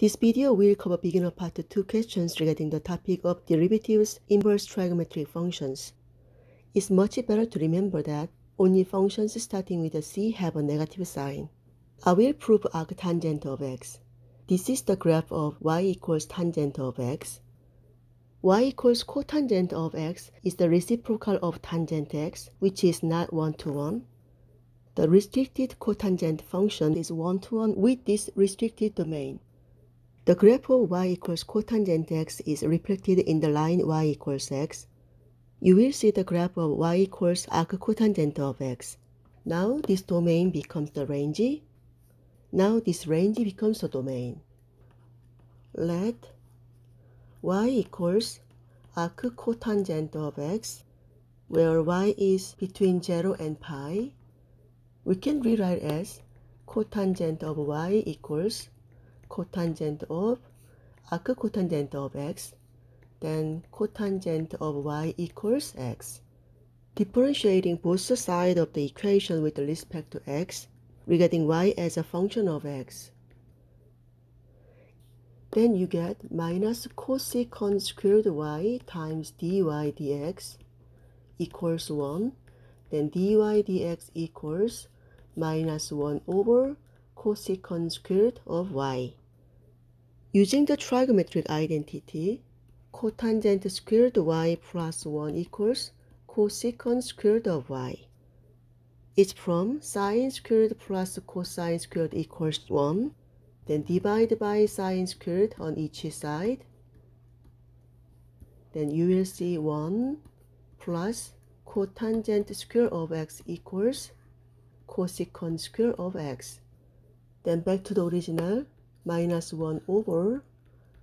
This video will cover beginner part 2 questions regarding the topic of derivatives inverse trigonometric functions. It's much better to remember that only functions starting with a c have a negative sign. I will prove arctangent of x. This is the graph of y equals tangent of x. y equals cotangent of x is the reciprocal of tangent x, which is not one-to-one. -one. The restricted cotangent function is one-to-one -one with this restricted domain. The graph of y equals cotangent x is reflected in the line y equals x. You will see the graph of y equals arc cotangent of x. Now this domain becomes the range. Now this range becomes the domain. Let y equals arc cotangent of x, where y is between 0 and pi. We can rewrite as cotangent of y equals cotangent of arccotangent of x, then cotangent of y equals x. Differentiating both sides of the equation with respect to x, regarding y as a function of x. Then you get minus cosecant squared y times dy dx equals 1. Then dy dx equals minus 1 over cosecant squared of y. Using the trigonometric identity, cotangent squared y plus 1 equals cosecant squared of y. It's from sine squared plus cosine squared equals 1. Then divide by sine squared on each side. Then you will see 1 plus cotangent square of x equals cosecant square of x. Then back to the original minus 1 over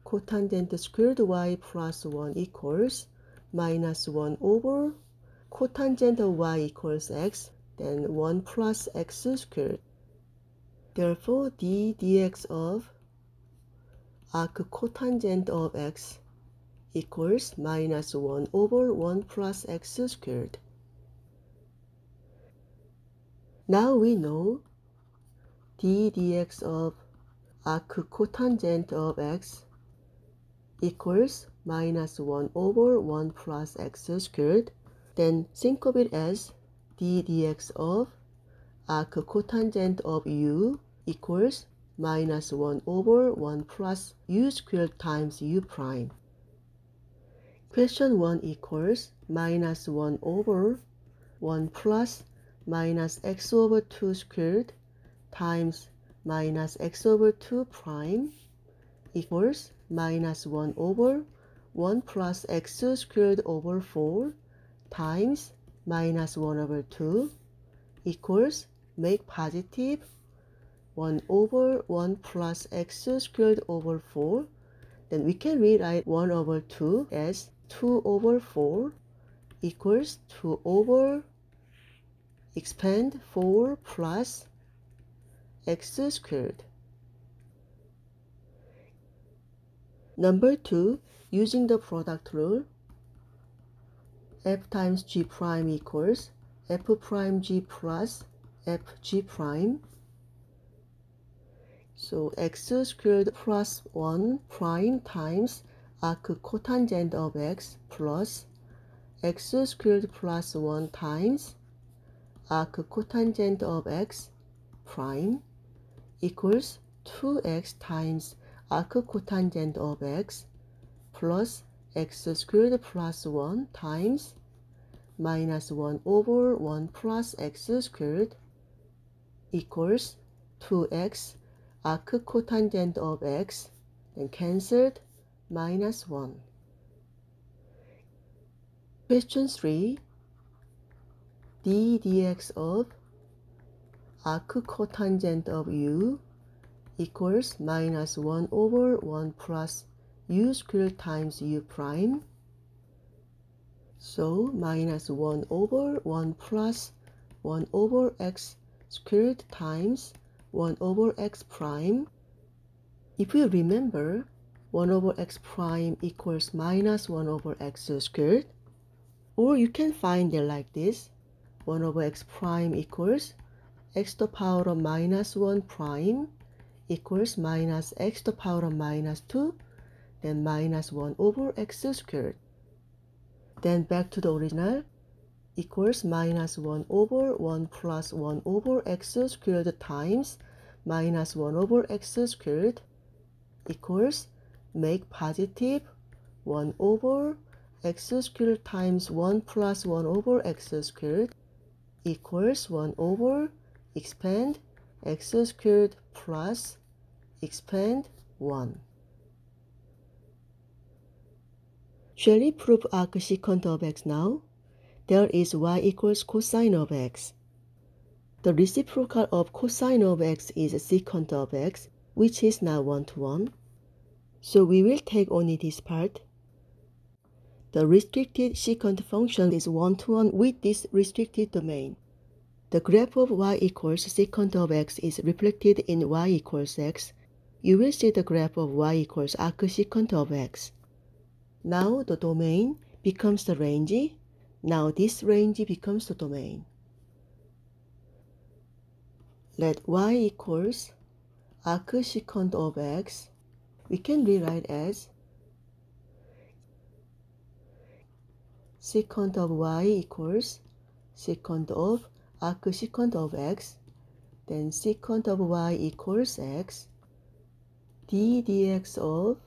cotangent squared y plus 1 equals minus 1 over cotangent of y equals x, then 1 plus x squared. Therefore, d dx of arc cotangent of x equals minus 1 over 1 plus x squared. Now we know d dx of arc cotangent of x equals minus 1 over 1 plus x squared. Then think of it as d dx of arc cotangent of u equals minus 1 over 1 plus u squared times u prime. Question 1 equals minus 1 over 1 plus minus x over 2 squared times minus x over 2 prime equals minus 1 over 1 plus x squared over 4 times minus 1 over 2 equals make positive 1 over 1 plus x squared over 4 then we can rewrite 1 over 2 as 2 over 4 equals 2 over expand 4 plus x squared. Number 2, using the product rule, f times g prime equals f prime g plus f g prime. So x squared plus 1 prime times arc cotangent of x plus x squared plus 1 times arc cotangent of x prime equals 2x times arccotangent of x plus x squared plus 1 times minus 1 over 1 plus x squared equals 2x arccotangent of x and cancelled minus 1. Question 3 d dx of arc cotangent of u equals minus 1 over 1 plus u squared times u prime. So minus 1 over 1 plus 1 over x squared times 1 over x prime. If you remember, 1 over x prime equals minus 1 over x squared. Or you can find it like this. 1 over x prime equals x to the power of minus 1 prime equals minus x to the power of minus 2 then minus 1 over x squared. Then back to the original equals minus 1 over 1 plus 1 over x squared times minus 1 over x squared equals make positive 1 over x squared times 1 plus 1 over x squared equals 1 over expand x squared plus expand 1. Shall we prove arcsecant of x now? There is y equals cosine of x. The reciprocal of cosine of x is secant of x, which is now 1 to 1. So we will take only this part. The restricted secant function is 1 to 1 with this restricted domain. The graph of y equals secant of x is reflected in y equals x. You will see the graph of y equals arcsecant of x. Now the domain becomes the range. Now this range becomes the domain. Let y equals arcsecant of x. We can rewrite as secant of y equals secant of arcsecant of x then secant of y equals x d dx of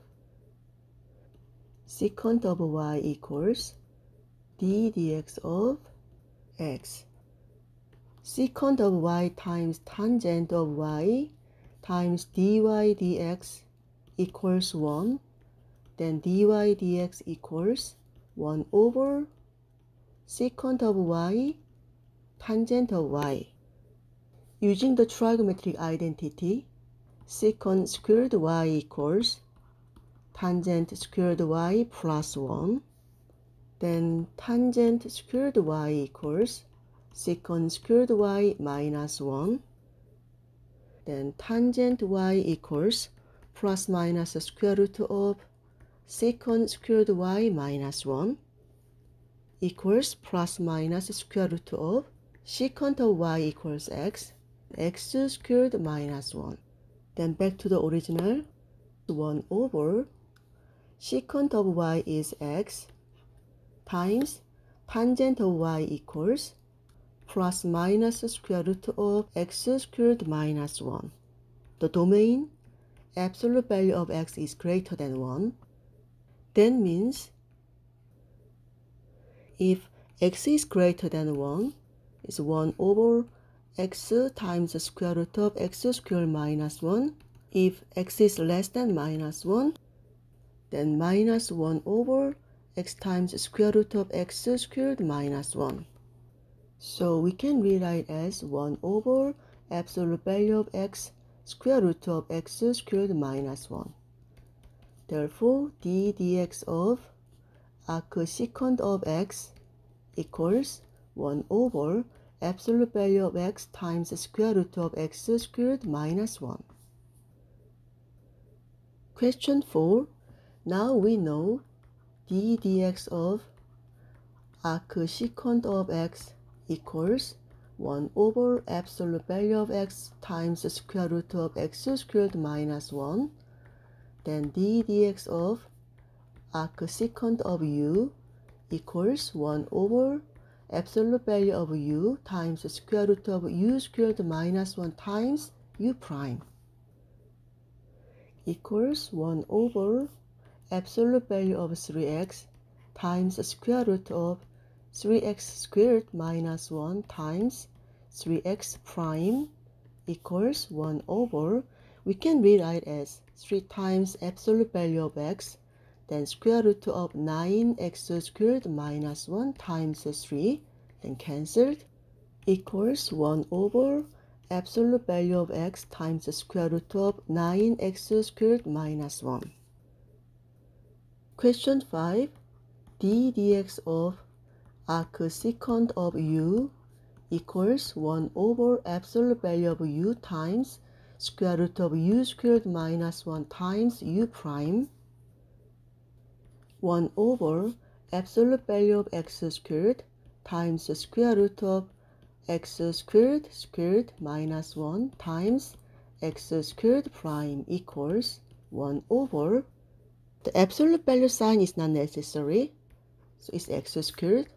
secant of y equals d dx of x. Secant of y times tangent of y times dy dx equals 1. Then dy dx equals 1 over secant of y tangent of y. Using the trigonometric identity, secant squared y equals tangent squared y plus 1. Then tangent squared y equals secant squared y minus 1. Then tangent y equals plus minus square root of secant squared y minus 1 equals plus minus square root of secant of y equals x, x squared minus 1. Then back to the original, 1 over secant of y is x times tangent of y equals plus minus square root of x squared minus 1. The domain absolute value of x is greater than 1. That means if x is greater than 1, it's 1 over x times the square root of x squared minus 1. If x is less than minus 1, then minus 1 over x times square root of x squared minus 1. So we can rewrite as 1 over absolute value of x square root of x squared minus 1. Therefore, d dx of arcsecant of x equals 1 over absolute value of x times square root of x squared minus 1. Question 4. Now we know d dx of arcsecant of x equals 1 over absolute value of x times the square root of x squared minus 1 then d dx of arcsecant of u equals 1 over absolute value of u times the square root of u squared minus 1 times u prime equals 1 over absolute value of 3x times the square root of 3x squared minus 1 times 3x prime equals 1 over, we can rewrite as 3 times absolute value of x, then square root of 9x squared minus 1 times 3, then cancelled, equals 1 over absolute value of x times square root of 9x squared minus 1. Question 5. d dx of arcsecant of u equals 1 over absolute value of u times square root of u squared minus 1 times u prime 1 over absolute value of x squared times the square root of x squared squared minus 1 times x squared prime equals 1 over. The absolute value sign is not necessary. So it's x squared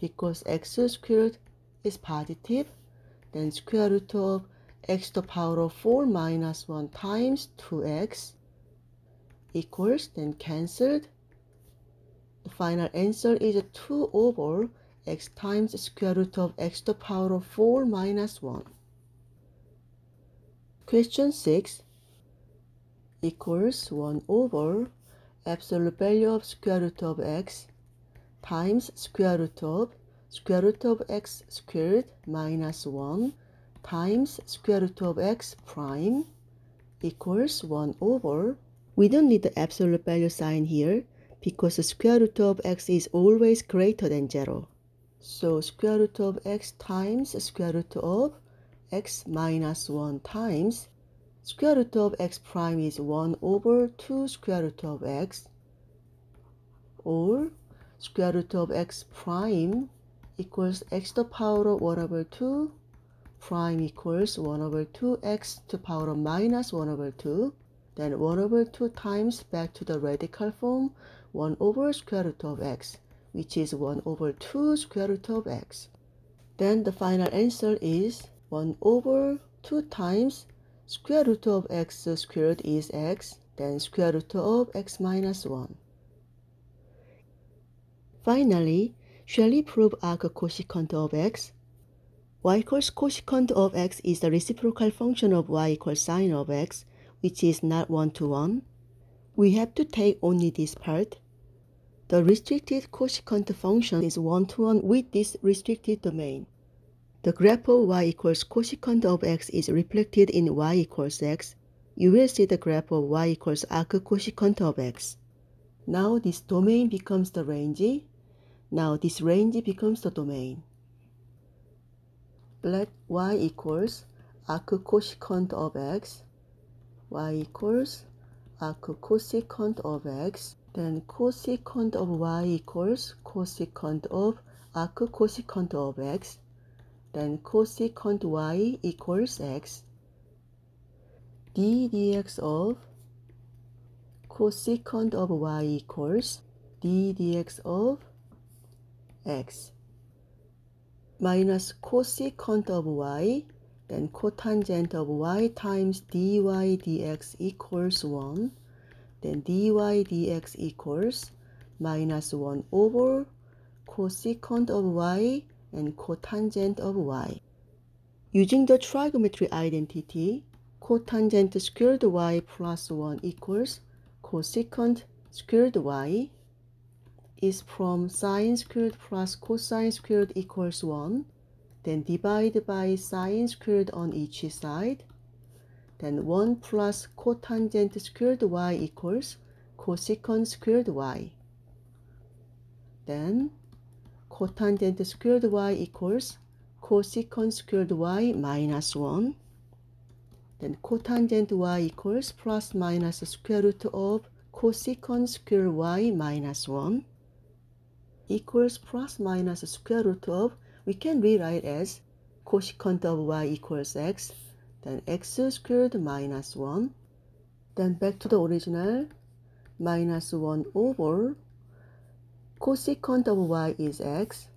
because x squared is positive. Then square root of x to the power of 4 minus 1 times 2x equals then cancelled the final answer is 2 over x times square root of x to the power of 4 minus 1 question 6 equals 1 over absolute value of square root of x times square root of square root of x squared minus 1 times square root of x prime equals 1 over. We don't need the absolute value sign here because the square root of x is always greater than 0. So square root of x times square root of x minus 1 times square root of x prime is 1 over 2 square root of x or square root of x prime equals x to the power of 1 over 2 prime equals 1 over 2x to the power of minus 1 over 2 then 1 over 2 times back to the radical form 1 over square root of x which is 1 over 2 square root of x then the final answer is 1 over 2 times square root of x squared is x then square root of x minus 1 Finally, shall we prove arc cosecant of x? y equals cosecant of x is the reciprocal function of y equals sine of x, which is not one-to-one. -one. We have to take only this part. The restricted cosecant function is one-to-one -one with this restricted domain. The graph of y equals cosecant of x is reflected in y equals x. You will see the graph of y equals arc cosecant of x. Now this domain becomes the range now this range becomes the domain. Let y equals arc cosecant of x, y equals arc cosecant of x, then cosecant of y equals cosecant of arc cosecant of x, then cosecant y equals x, d dx of cosecant of y equals d dx of x. minus cosecant of y then cotangent of y times dy dx equals 1 then dy dx equals minus 1 over cosecant of y and cotangent of y. Using the trigonometry identity, cotangent squared y plus 1 equals cosecant squared y is from sine squared plus cosine squared equals 1. Then divide by sine squared on each side. Then 1 plus cotangent squared y equals cosecant squared y. Then cotangent squared y equals cosecant squared y minus 1. Then cotangent y equals plus minus square root of cosecant squared y minus 1 equals plus minus square root of, we can rewrite as cosecant of y equals x, then x squared minus 1. Then back to the original, minus 1 over cosecant of y is x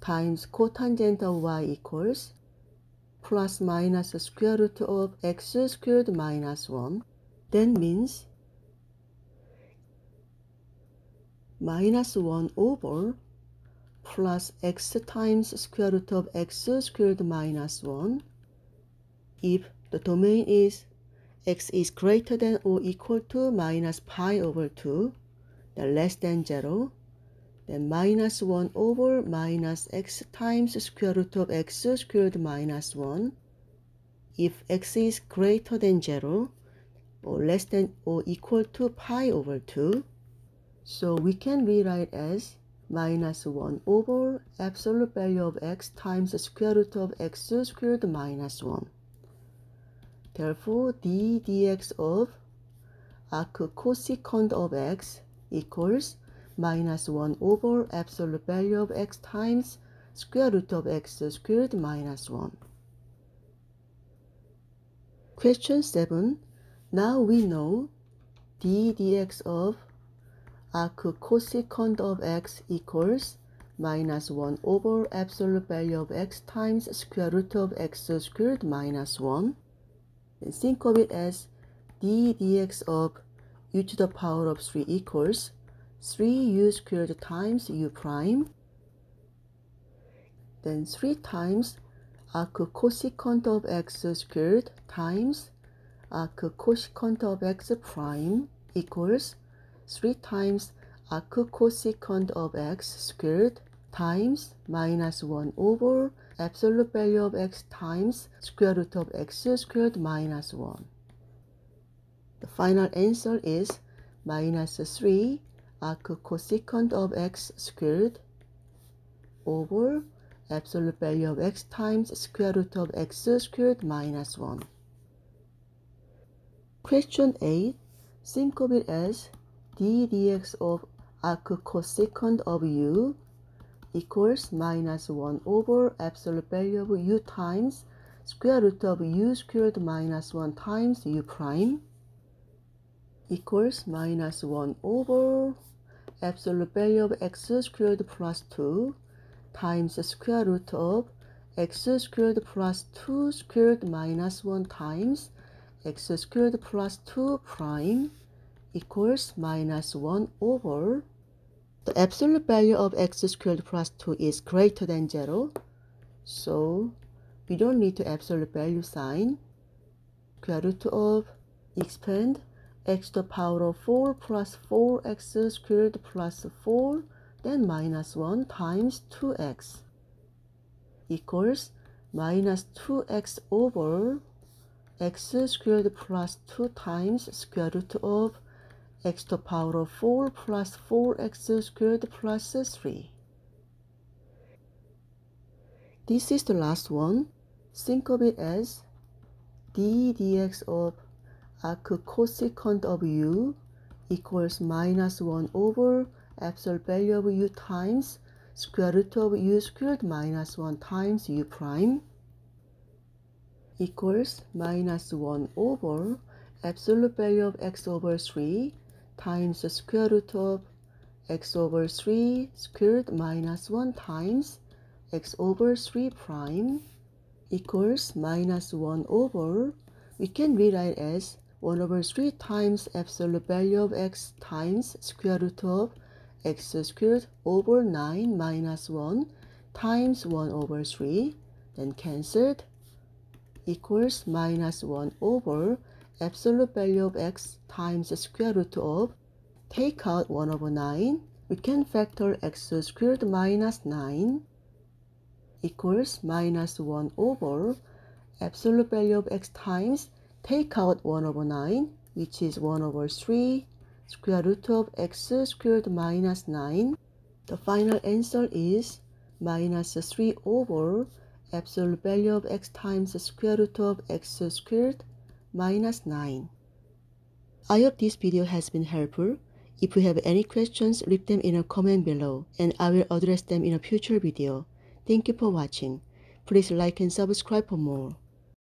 times cotangent of y equals plus minus square root of x squared minus 1. Then means minus 1 over plus x times square root of x squared minus 1 if the domain is x is greater than or equal to minus pi over 2 then less than 0 then minus 1 over minus x times square root of x squared minus 1 if x is greater than 0 or less than or equal to pi over 2 so we can rewrite as minus 1 over absolute value of x times square root of x squared minus 1. Therefore, d dx of arc cosecant of x equals minus 1 over absolute value of x times square root of x squared minus 1. Question 7. Now we know d dx of arc cosecant of x equals minus 1 over absolute value of x times square root of x squared minus 1. Think of it as d dx of u to the power of 3 equals 3u squared times u prime. Then 3 times arc cosecant of x squared times arc cosecant of x prime equals 3 times arc cosecant of x squared times minus 1 over absolute value of x times square root of x squared minus 1. The final answer is minus 3 arc cosecant of x squared over absolute value of x times square root of x squared minus 1. Question 8. Think of it as d dx of arc cosecant of u equals minus 1 over absolute value of u times square root of u squared minus 1 times u prime equals minus 1 over absolute value of x squared plus 2 times square root of x squared plus 2 squared minus 1 times x squared plus 2 prime equals minus 1 over the absolute value of x squared plus 2 is greater than 0 so we don't need to absolute value sign. Square root of expand x to the power of 4 plus 4x squared plus 4 then minus 1 times 2x equals minus 2x over x squared plus 2 times square root of x to the power of 4 plus 4x squared plus 3. This is the last one. Think of it as d dx of arc cosecant of u equals minus 1 over absolute value of u times square root of u squared minus 1 times u prime equals minus 1 over absolute value of x over 3 times the square root of x over 3 squared minus 1 times x over 3 prime equals minus 1 over, we can rewrite as 1 over 3 times absolute value of x times square root of x squared over 9 minus 1 times 1 over 3, then cancelled, equals minus 1 over absolute value of x times the square root of, take out 1 over 9, we can factor x squared minus 9 equals minus 1 over absolute value of x times, take out 1 over 9, which is 1 over 3, square root of x squared minus 9. The final answer is minus 3 over absolute value of x times square root of x squared minus 9. I hope this video has been helpful. If you have any questions, leave them in a comment below and I will address them in a future video. Thank you for watching. Please like and subscribe for more.